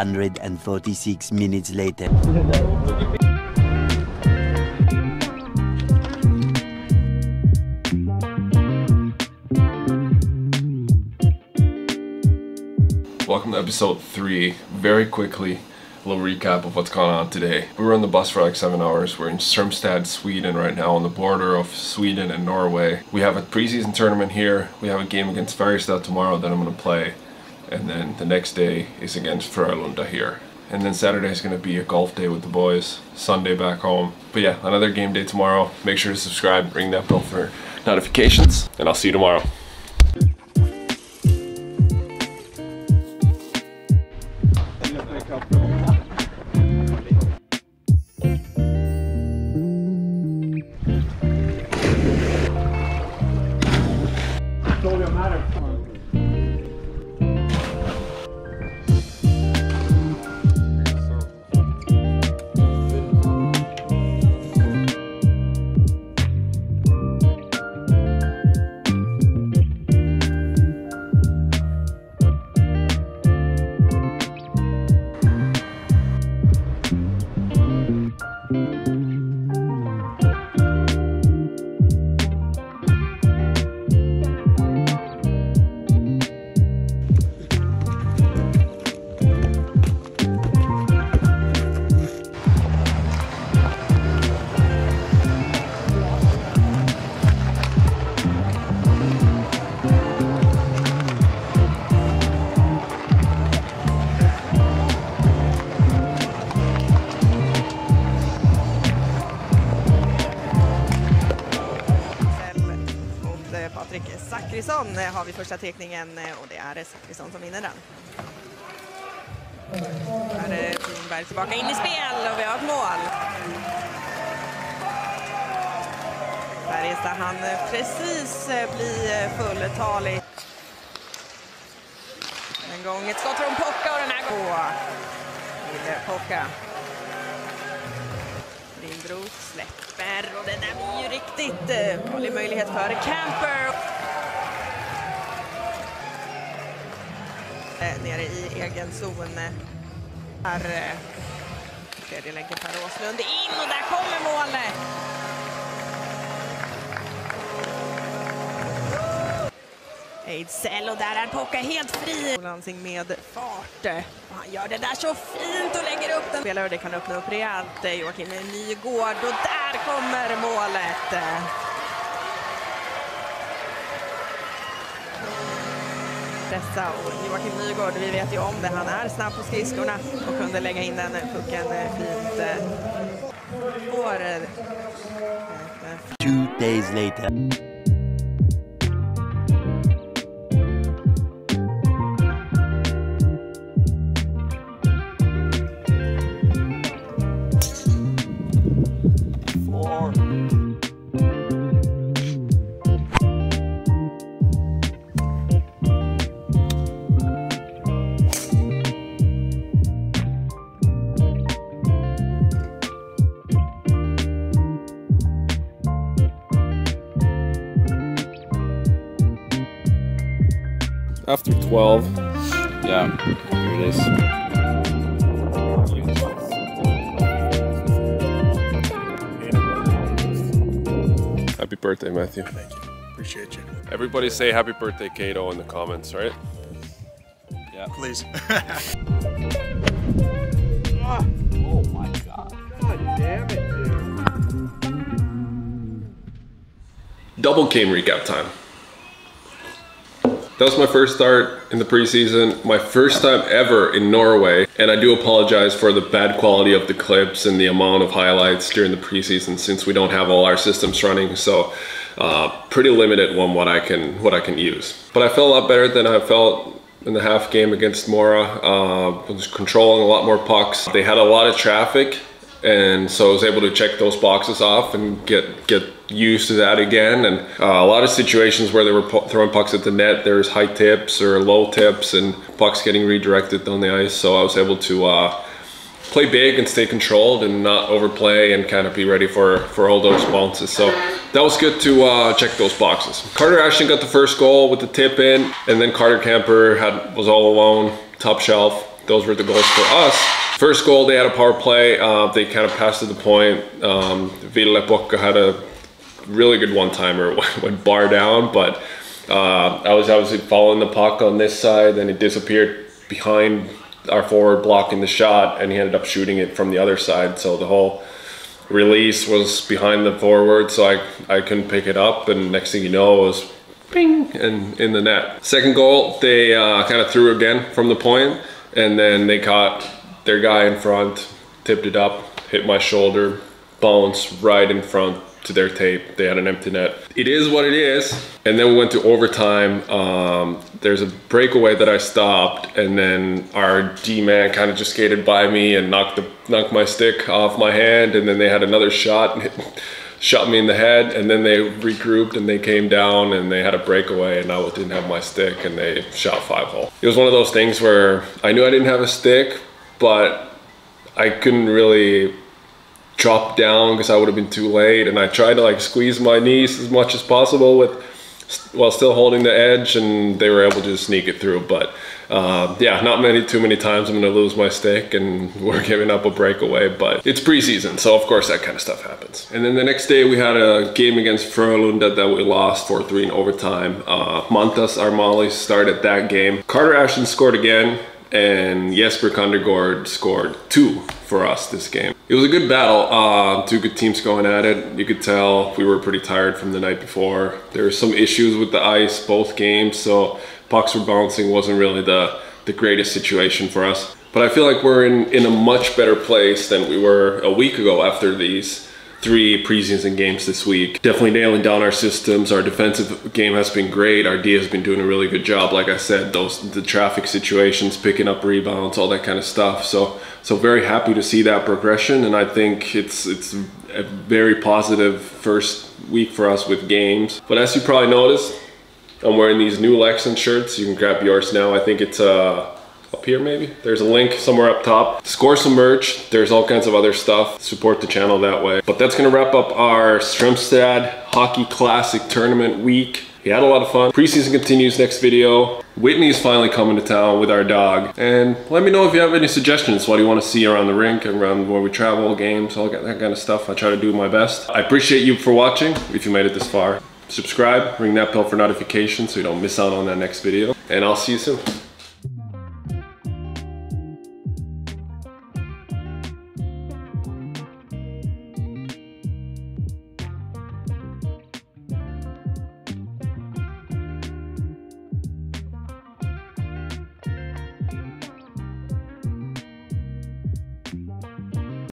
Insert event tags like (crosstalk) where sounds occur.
146 minutes later. Welcome to episode three. Very quickly, a little recap of what's gone on today. We were on the bus for like seven hours. We're in Strömstad, Sweden right now on the border of Sweden and Norway. We have a preseason tournament here. We have a game against Färjestad tomorrow that I'm gonna play. And then the next day is against Frölunda here. And then Saturday is gonna be a golf day with the boys. Sunday back home. But yeah, another game day tomorrow. Make sure to subscribe, ring that bell for notifications, and I'll see you tomorrow. Zackrisson eh, har vi första teckningen eh, och det är Zackrisson som vinner den. Här är Thunberg tillbaka in i spel och vi har ett mål. Färjestad han eh, precis bli fulltalig. En gång ett skott från Pocka och den här går till Pocka. Lindroth släpper och den där blir ju riktigt farlig möjlighet för Camper. Eh, Nere i egen zon. Här eh, tredje länken Per Åslund in och där kommer målet. Ejdsell och där är Pocka helt fri. Lansing med fart. Han gör det där så fint och lägger upp den. Spelare det kan öppna upp rejält. Joakim Nygård och där kommer målet. Pressa och Joakim Nygård, vi vet ju om det. Han är snabb på skridskorna och kunde lägga in den pucken eh, fint. Eh, Får, eh, eh, Two days later. 12, Yeah, here it is. happy birthday, Matthew. Thank you. Appreciate you. Everybody say happy birthday, Kato, in the comments, right? Yeah. Please. Oh my god. God damn it, dude. Double game recap time. That was my first start in the preseason, my first time ever in Norway, and I do apologize for the bad quality of the clips and the amount of highlights during the preseason since we don't have all our systems running. So, uh, pretty limited on what I can what I can use. But I felt a lot better than I felt in the half game against Mora. Uh, was controlling a lot more pucks. They had a lot of traffic, and so I was able to check those boxes off and get get used to that again. And uh, a lot of situations where they were pu- throwing pucks at the net, there's high tips or low tips, and pucks getting redirected on the ice. So I was able to. Uh, play big and stay controlled and not overplay and kind of be ready for for all those bounces. So that was good to uh, check those boxes. Carter Ashton got the first goal with the tip in, and then Carter Camper had was all alone, top shelf. those were the goals for us. First goal, they had a power play. Uh, they kind of passed to the point. Um, Pocca had a really good one-timer, (laughs) went bar down, but uh, I was obviously following the puck on this side, and it disappeared behind our forward blocking the shot, and he ended up shooting it from the other side. So the whole release was behind the forward, so I, I couldn't pick it up, and next thing you know, it was ping, and in the net. Second goal, they uh, kind of threw again from the point, and then they caught their guy in front, tipped it up, hit my shoulder, bounced right in front to their tape. They had an empty net. It is what it is. And then we went to overtime. Um, there's a breakaway that I stopped, and then our D-man kind of just skated by me and knocked the knocked my stick off my hand, and then they had another shot and (laughs) shot me in the head, and then they regrouped and they came down and they had a breakaway, and I didn't have my stick, and they shot five hole. It was one of those things where I knew I didn't have a stick, but I couldn't really drop down because I would have been too late. And I tried to like squeeze my knees as much as possible with while still holding the edge, and they were able to sneak it through. But uh, yeah, not many too many times I'm going to lose my stick, and (laughs) we're giving up a breakaway. But it's preseason, so of course that kind of stuff happens. And then the next day we had a game against Frölunda that we lost 4-3 in overtime. Uh, Mantas Armalis started that game. Carter Ashton scored again and Jesper Kandergaard scored two for us this game. It was a good battle, uh, two good teams going at it. You could tell we were pretty tired from the night before. There were some issues with the ice both games, so pucks were bouncing wasn't really the, the greatest situation for us. But I feel like we're in, in a much better place than we were a week ago after these three preseason games this week. Definitely nailing down our systems. Our defensive game has been great. Our D has been doing a really good job. Like I said, those the traffic situations, picking up rebounds, all that kind of stuff. So so very happy to see that progression, and I think it's it's a very positive first week for us with games. But as you probably noticed, I'm wearing these new Leksand shirts. You can grab yours now. I think it's uh up here maybe. There's a link somewhere up top. Score some merch. There's all kinds of other stuff. Support the channel that way. But that's gonna wrap up our Strömstad Hockey Classic Tournament week. We had a lot of fun. Preseason continues next video. Whitney's finally coming to town with our dog. And let me know if you have any suggestions. What do you want to see around the rink, around where we travel, games, all that kind of stuff. I try to do my best. I appreciate you for watching, if you made it this far. Subscribe, ring that bell for notifications so you don't miss out on that next video. And I'll see you soon.